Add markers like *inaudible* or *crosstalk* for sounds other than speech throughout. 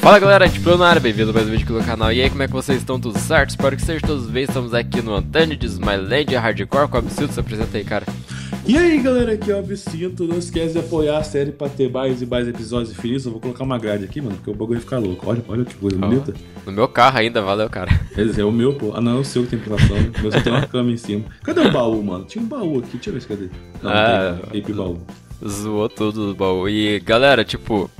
Fala galera, tipo na área, bem-vindo mais um vídeo aqui no canal. E aí, como é que vocês estão? Tudo certo? Espero que sejam todos bem. Estamos aqui no Antônio de Smiland Hardcore com o Absurdo, se apresenta aí, cara E aí galera, aqui é o Absinto, não esquece de apoiar a série pra ter mais e mais episódios infinitos. Eu vou colocar uma grade aqui, mano, porque o bagulho vai ficar louco. Olha, olha que coisa bonita. No meu carro ainda, valeu, cara. Esse é o meu, pô, ah não, é o seu que tem pilação, meu só tem uma cama em cima. Cadê o baú, mano? Tinha um baú aqui, deixa eu ver se cadê. Não, Ah. não tem, tape baú. Zoou tudo do baú. E galera, tipo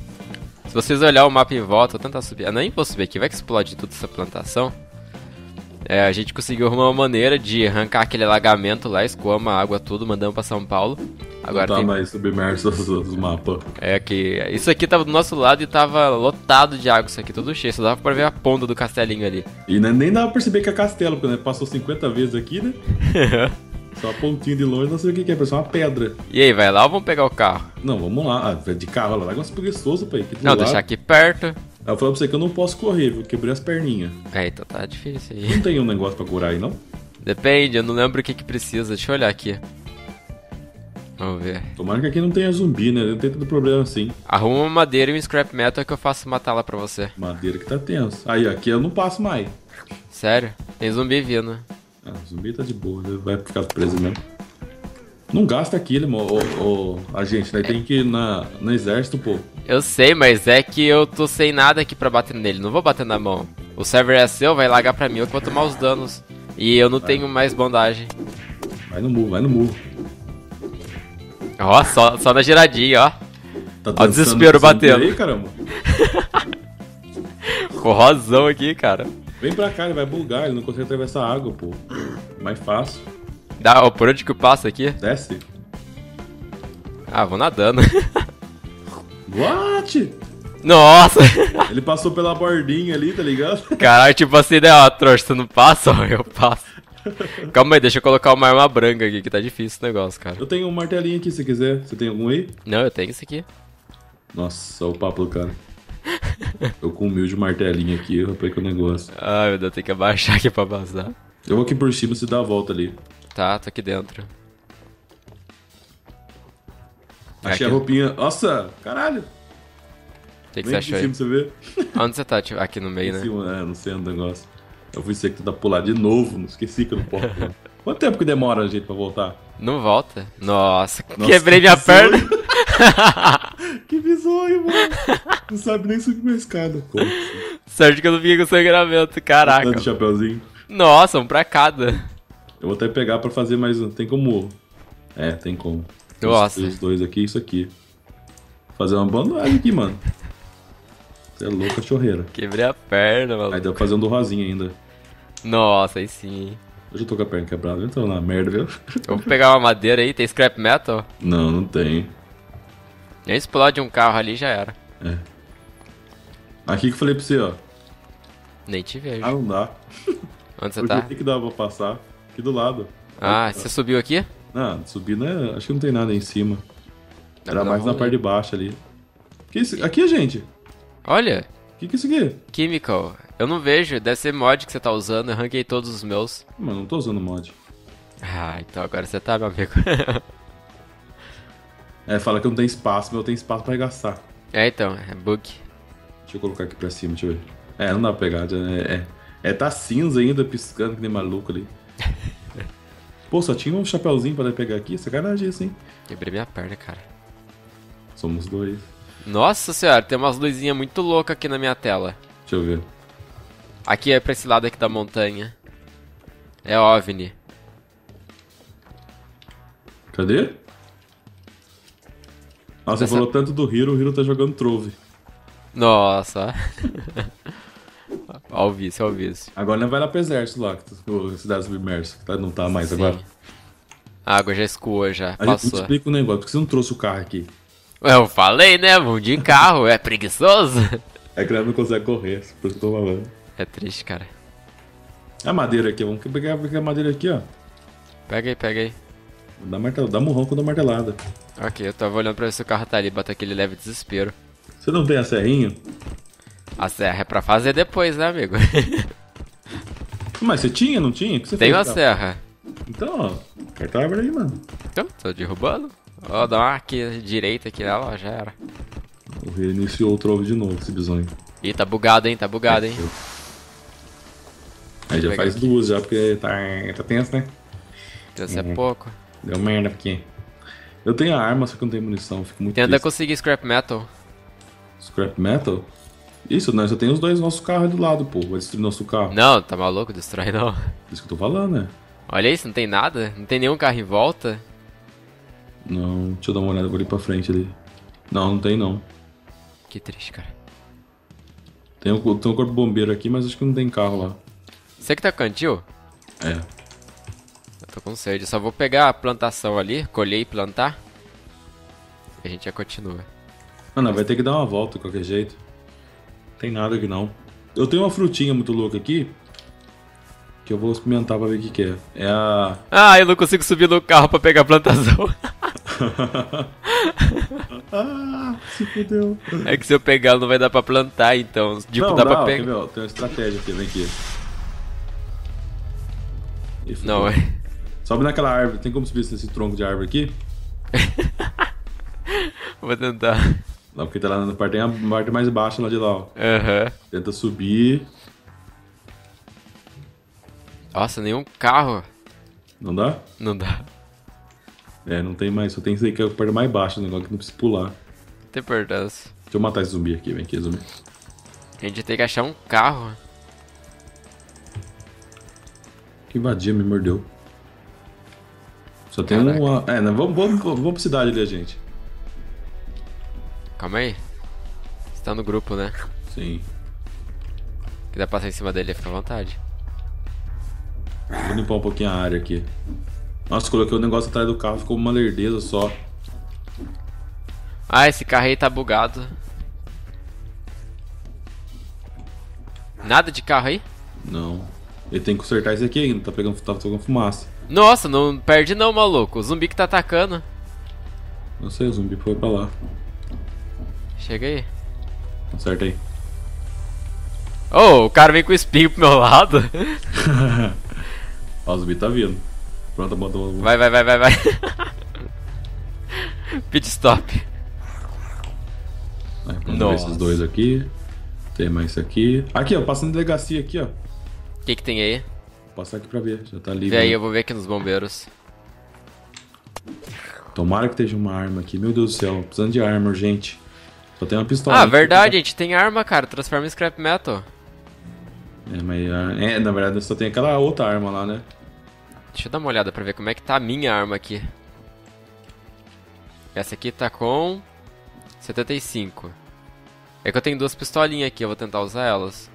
Se vocês olhar o mapa em volta, vou tentar subir Ah, nem vou subir aqui, vai que explode tudo essa plantação é, a gente conseguiu arrumar uma maneira de arrancar aquele alagamento lá, escoamos a água tudo, mandamos pra São Paulo. Agora Não tá tem mais submerso os, os mapas É que isso aqui tava do nosso lado e tava lotado de água, isso aqui tudo cheio, só dava pra ver a ponta do castelinho ali. E nem- nem dá pra perceber que é castelo, porque né, passou 50 vezes aqui, né? *laughs* Só a pontinha de longe, não sei o que que é, parece uma pedra e aí, vai lá ou vamos pegar o carro? Não, vamos lá, ah, de carro, lá, negócio preguiçoso, pai Não, lado. deixar aqui perto. Aí eu falei pra você que eu não posso correr, viu? Quebrei as perninhas. É, então tá difícil aí. Não tem um negócio pra curar aí, não? Depende, eu não lembro o que que precisa, deixa eu olhar aqui. Vamos ver. Tomara que aqui não tenha zumbi, né? Não tem tanto problema assim. Arruma uma madeira e um scrap metal que eu faço matá-la pra você. Madeira que tá tenso. Aí, aqui eu não passo mais. Sério? Tem zumbi vindo. Ah, zumbi tá de boa, né? vai ficar preso mesmo. Não gasta aquilo, ô, ô, a gente, né? Tem que ir na, no exército, pô. Eu sei, mas é que eu tô sem nada aqui pra bater nele, não vou bater na mão. O server é seu, vai largar pra mim, eu que vou tomar os danos. E eu não tenho mais bondagem. Vai no murro, vai no murro. Ó, só, só na giradinha, ó. Tá Ó o desespero batendo. Aí, caramba. *laughs* Corrosão aqui, cara. Vem pra cá, ele vai bugar, ele não consegue atravessar a água, pô. Mais fácil. Dá, por onde que eu passo aqui? Desce. Ah, vou nadando. *laughs* What? Nossa! Ele passou pela bordinha ali, tá ligado? Caralho, tipo assim, né, ó, trouxa, você não passa, ó, eu passo. Calma aí, deixa eu colocar uma arma branca aqui, que tá difícil o negócio, cara. Eu tenho um martelinho aqui se quiser. Você tem algum aí? Não, eu tenho isso aqui. Nossa, o papo do cara. Eu com um humilde martelinho aqui, rapei com o negócio. Ai, meu Deus, tem que abaixar aqui pra passar. Eu vou aqui por cima se dá a volta ali. Tá, tô aqui dentro. Achei Aqui. a roupinha. Nossa, caralho! O que, que você achou aí? você. Onde você tá? Tipo, aqui no meio, Em né? é, não sei onde o negócio. Eu fui ser que tentar pular de novo, não esqueci que eu não posso. pular. *laughs* Quanto tempo que demora a gente pra voltar? Não volta. Nossa, Nossa, quebrei que minha bizonho. perna. *laughs* Que bizonho, mano! Não sabe nem subir uma escada. Assim? Sorte que eu não fiquei com sangramento, caraca. Tanto chapeuzinho. Nossa, um pra cada. Eu vou até pegar pra fazer mais um. Tem como. É, tem como. Nossa. Os, os dois aqui, isso aqui. Fazer uma bandagem aqui, mano. Você é louco, cachorreira. Quebrei a perna, Aí maluco. deu pra fazer um do rosinha ainda. Nossa, aí sim. Eu já tô com a perna quebrada, então na merda, viu? Eu vou pegar uma madeira aí, tem scrap metal? Não, não tem. Nem explode um carro ali já era. É. Aqui que eu falei pra você, ó. Nem te vejo. Ah, não dá. Onde você tá? tem que dar pra passar. Aqui do lado. Ah, você subiu aqui? Ah, subir, né? Acho que não tem nada aí em cima. Dá Era mais na parte de baixo ali. Que isso? Aqui, gente. Olha, O que que é isso aqui? Chemical. Eu não vejo, deve ser mod que você tá usando, eu ranquei todos os meus. Mano, não tô usando mod. Ah, então agora você tá, meu amigo. *laughs* É, fala que não tem espaço, mas eu tenho espaço pra arregaçar. é, então, é bug. Deixa eu colocar aqui pra cima, deixa eu ver. É, não dá pra pegar, já é, é. É, tá cinza ainda, piscando que nem maluco ali. *laughs* Pô, só tinha um chapeuzinho pra pegar aqui, sacanagem isso, hein? Quebrei minha perna, cara. Somos dois. Nossa senhora, tem umas luzinhas muito loucas aqui na minha tela. Deixa eu ver. Aqui é pra esse lado aqui da montanha. É OVNI. Cadê? Nossa, você Essa- falou tanto do Hiro, o Hiro tá jogando Trove. Nossa. *laughs* O o vício. Agora não vai lá pro exército lá, que tá- o Cidade Submersa, que tá- não tá mais Sim. agora. A água já escoou já, A gente passou. explica um negócio, por que você não trouxe o carro aqui? Eu falei, né? Vamos de carro, é preguiçoso. É que ela não consegue correr, por isso que eu tô falando. É triste, cara. A madeira aqui, vamos pegar, pegar a madeira aqui, ó. Pega aí, pega aí. Dá, martel, dá murrão com a martelada. Ok, eu tava olhando pra ver se o carro tá ali, bota aquele leve desespero. Você não tem a serrinha? A serra é pra fazer depois, né, amigo? *laughs* Mas você tinha, não tinha? Que você Tem fez, uma cara? serra. Então, ó. A árvore aí, mano. Então, tô derrubando. Ó, dá uma aqui direita aqui nela, ó, já era. O reiniciou o trove de novo, esse bisonho. Ih, tá bugado, hein? Tá bugado, hein? Aí já faz aqui. duas já, porque tá, tá tenso, né? Isso é Uhum. pouco. Deu merda aqui. Eu tenho a arma, só que eu não tenho munição, fico muito Tenta triste. conseguir scrap metal. Scrap metal? Isso, nós só tem os dois nossos carros do lado, pô. Vai destruir nosso carro. Não, tá maluco? Destrói não. Isso que eu tô falando, né? Olha isso, não tem nada? Não tem nenhum carro em volta? Não, deixa eu dar uma olhada, vou ali pra frente ali. Não, não tem não. Que triste, cara. Tem um, tem um corpo bombeiro aqui, mas acho que não tem carro lá. Você que tá com cantil? É. Eu tô com sede. Só vou pegar a plantação ali, colher e plantar. E a gente já continua. Mano, vai ter que dar uma volta de qualquer jeito. Tem nada aqui não. Eu tenho uma frutinha muito louca aqui. Que eu vou experimentar pra ver o que, que é. É a. *laughs* Ah, eu não consigo subir no carro pra pegar a plantação. Ah, se fudeu. é que se eu pegar não vai dar pra plantar, então. Tipo, não, dá dá, pra pegar. ó, tem uma estratégia aqui, vem aqui. Não, é. Sobe naquela árvore. Tem como subir nesse tronco de árvore aqui? *laughs* Vou tentar. Não, porque tá lá na parte, tem a parte mais baixa lá de lá, ó. Aham. Tenta subir. Nossa, nenhum carro. Não dá? Não dá. É, não tem mais. Só tem isso aí que é a parte mais baixa do negócio que não precisa pular. Tem importância. Deixa eu matar esse zumbi aqui, vem aqui, zumbi. A gente tem que achar um carro. Que vadia me mordeu. Só tem Caraca. uma. É, não, vamos, vamos, vamos pra cidade ali, gente. Calma aí. Você tá no grupo, né? Sim. Quiser passar em cima dele, fica à vontade. Vou limpar um pouquinho a área aqui. Nossa, coloquei o negócio atrás do carro, ficou uma lerdeza só. Ah, esse carro aí tá bugado. Nada de carro aí? Não. Ele tem que consertar isso aqui ainda, tá pegando, tá pegando fumaça. Nossa, não perde não, maluco. O zumbi que tá atacando. Não sei, o zumbi foi pra lá. Chega aí. Conserta aí. Oh, o cara vem com o espinho pro meu lado. *laughs* Ó, o zumbi tá vindo. Pronto, botou. Vai, vai, vai, vai, vai. Pit stop. Vai, vamos esses dois aqui. Tem mais esse aqui. Aqui, ó, passando delegacia aqui, ó. O que que tem aí? Vou passar aqui pra ver, já tá livre. Vê aí, né? eu vou ver aqui nos bombeiros. Tomara que esteja uma arma aqui. Meu Deus do céu, precisando de arma urgente. Só tem uma pistola. Ah, verdade, a gente tem arma, cara. Transforma em scrap metal. É, mas a- é, na verdade só tem aquela outra arma lá, né? Deixa eu dar uma olhada pra ver como é que tá a minha arma aqui. Essa aqui tá com 75. É que eu tenho duas pistolinhas aqui, eu vou tentar usar elas.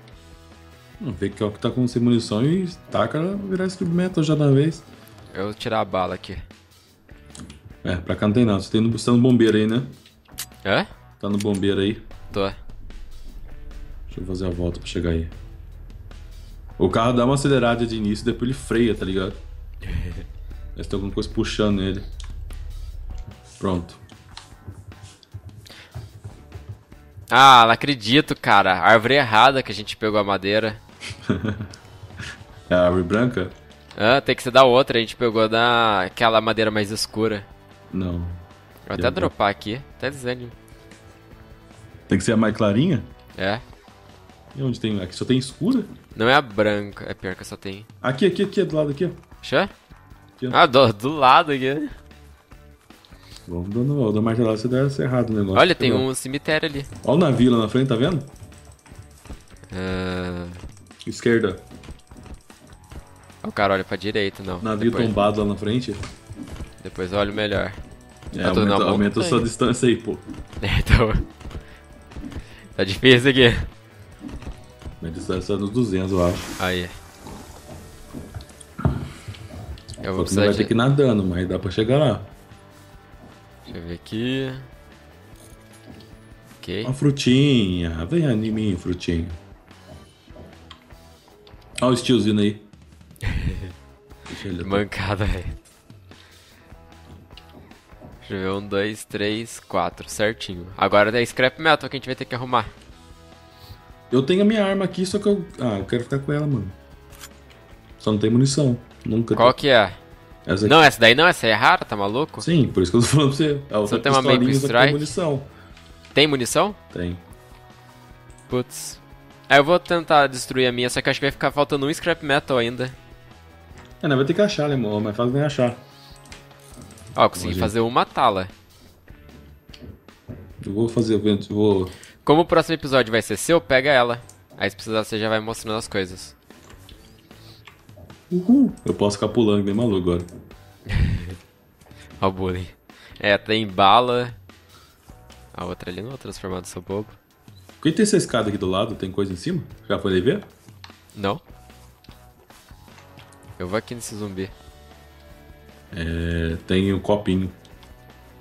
Ver que é o que tá com sem munição e taca virar scrap metal já da vez. Eu vou tirar a bala aqui. É, pra cá não tem nada. Você tem no, você tá no bombeiro aí, né? Hã? Tá no bombeiro aí. Tô. Deixa eu fazer a volta pra chegar aí. O carro dá uma acelerada de início e depois ele freia, tá ligado? *laughs* Mas tem alguma coisa puxando ele. Pronto. Ah, não acredito, cara. Árvore errada que a gente pegou a madeira. *laughs* É a árvore branca? Ah, tem que ser da outra, a gente pegou da aquela madeira mais escura. Não. Vou até dropar aqui, até desânimo. Tem que ser a mais clarinha? É. E onde tem? Aqui só tem escura? Não é a branca, é pior que só tenho. Aqui, aqui, aqui, do lado aqui, ó. Achou? Aqui, ó. Ah, do, do lado aqui. Vamos dando, ó, da martelada você deve ser errado o negócio. Olha, tem um cemitério ali. Olha o navio lá na frente, tá vendo? Ah, Esquerda. o cara olha pra direita, não. Navio depois, tombado lá na frente. depois eu olho melhor. É, Tá aumenta, aumenta a sua distância aí, pô. *laughs* então. Tá difícil aqui. Minha distância é nos 200, eu acho. Aí. Eu vou Só que não vai precisar ter que ir nadando, mas dá pra chegar lá. Deixa eu ver aqui. Ok. Uma frutinha. Vem em mim, frutinha. Olha o steelzinho aí. *laughs* Mancada, velho. Deixa eu ver, um, dois, três, quatro, certinho. Agora é scrap metal que a gente vai ter que arrumar. Eu tenho a minha arma aqui, só que eu. Ah, eu quero ficar com ela, mano. Só não tem munição. Nunca Qual tem. que é? Essa Não, essa daí não, essa aí é rara, tá maluco? Sim, por isso que eu tô falando pra você. A outra Só tem uma Maple que tem Strike? munição. Tem munição? Tem. Putz. Aí eu vou tentar destruir a minha, só que acho que vai ficar faltando um scrap metal ainda. É, não, vai ter que achar, né? Mas faz nem achar. Ó, eu consegui fazer uma tala. Eu vou fazer, eu vou... Como o próximo episódio vai ser seu, pega ela. Aí se precisar você já vai mostrando as coisas. Uhul. Eu posso ficar pulando, nem maluco agora. *laughs* Ó o bullying. É, tem bala. A outra ali não no seu bobo. Por que tem essa escada aqui do lado? Tem coisa em cima? Já foi ver? Não. Eu vou aqui nesse zumbi. É, tem o copinho.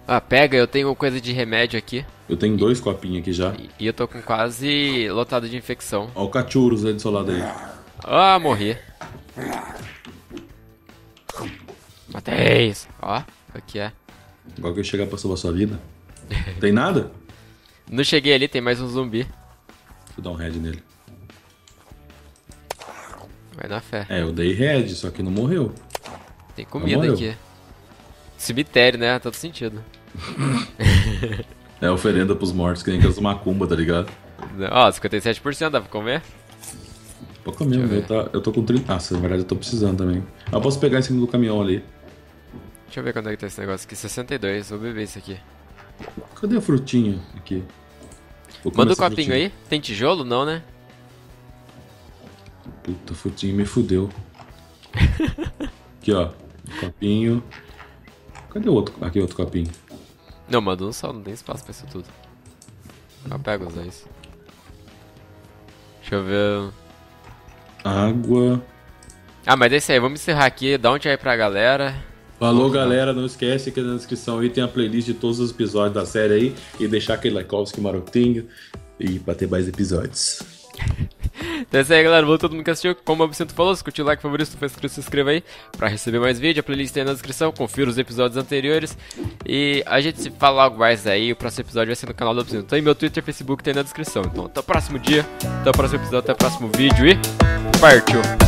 Ah, pega, eu tenho coisa de remédio aqui. Eu tenho dois copinhos aqui já. E eu tô com quase lotado de infecção. Ó o cachorros aí do seu lado aí. Ah, morri. Matei isso. Ó, aqui é. Agora que eu chegar pra salvar sua vida. *laughs* Tem nada? Não cheguei ali, tem mais um zumbi. Vou dar um head nele. Vai na fé. É, eu dei head, só que não morreu. Tem comida morreu. aqui. Cemitério, né? Todo sentido. *laughs* É oferenda pros mortos, que nem aquelas macumba, tá ligado? Ó, 57% dá pra comer? Pode comer, eu eu, tá, eu tô com 30. Ah, na verdade eu tô precisando também. Ah, Eu posso pegar em cima do caminhão ali. Deixa eu ver quando é que tá esse negócio aqui. 62, vou beber isso aqui. Cadê a frutinha aqui? Manda o essa copinho aí. Tem tijolo? Não, né? Puta, frutinha me fudeu. *laughs* aqui, ó. Copinho. Cadê o outro? Aqui, outro copinho. Não, manda um só, não tem espaço pra isso tudo. Eu pego os dois. Deixa eu ver. Água. Ah, mas é isso aí, vamos encerrar aqui. Dá um tchau aí pra galera. Falou, galera. Não esquece que na descrição aí tem a playlist de todos os episódios da série aí. E deixar aquele Laikowski marotinho. E pra ter mais episódios. Então é isso aí, galera. Valeu todo mundo que assistiu. Como o Absinto falou, se curtiu like, favorito, for inscrito, se inscreva aí pra receber mais vídeo. A playlist tem aí na descrição. Confira os episódios anteriores. E a gente se fala logo mais aí. O próximo episódio vai ser no canal do Absinto. Tem meu Twitter e Facebook tem na descrição. Então até o próximo dia, até o próximo episódio, até o próximo vídeo e partiu!